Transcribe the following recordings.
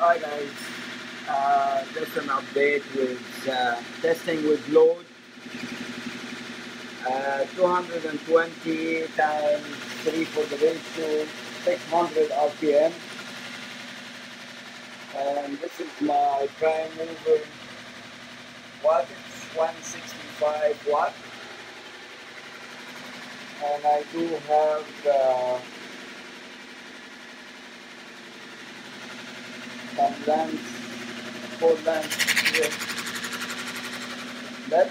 Hi guys, uh, just an update with uh, testing with load. Uh, 220 times 3 for the ratio, 600 RPM. And this is my prime mover wattage, 165 watt. And I do have four lamps here. That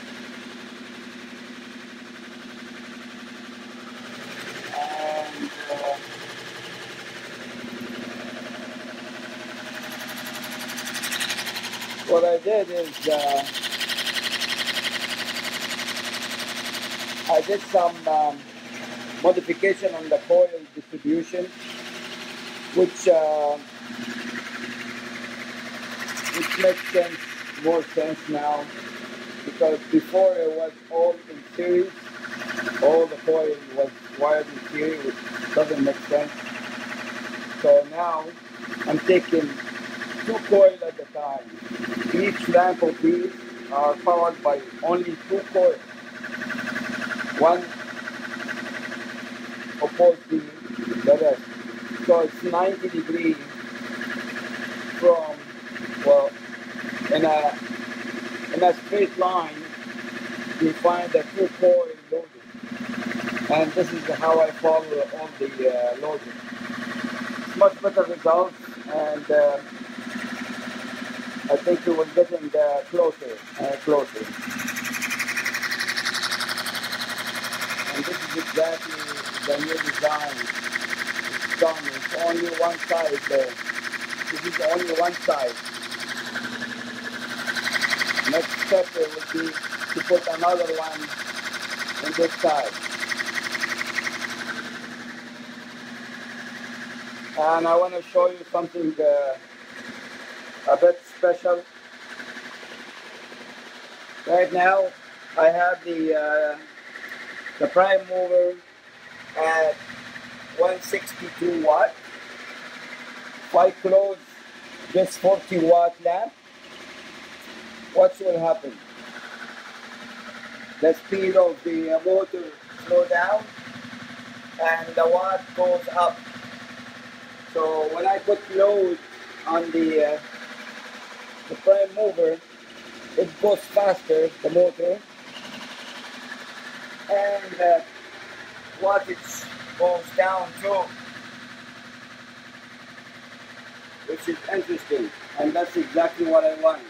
and uh, what I did is uh, I did some um, modification on the coil distribution, which uh, which makes sense, more sense now, because before it was all in series, all the coil was wired in series, which doesn't make sense. So now I'm taking two coils at a time. Each lamp of these are powered by only two coils. One opposed to the rest. So it's 90 degrees from, a, in a straight line, you find the two coil loaded. And this is how I follow all the uh, loading. Much better results and uh, I think we will getting uh, closer and closer. And this is exactly the new design. It's done. It's only one side. This is only one side. Next step would be to put another one on this side. And I want to show you something uh, a bit special. Right now, I have the uh, the prime mover at 162 watt. If I close this 40 watt lamp, what will happen? The speed of the motor slow down and the watt goes up. So when I put load on the uh, the prime mover, it goes faster, the motor, and uh, wattage goes down too, which is interesting, and that's exactly what I want.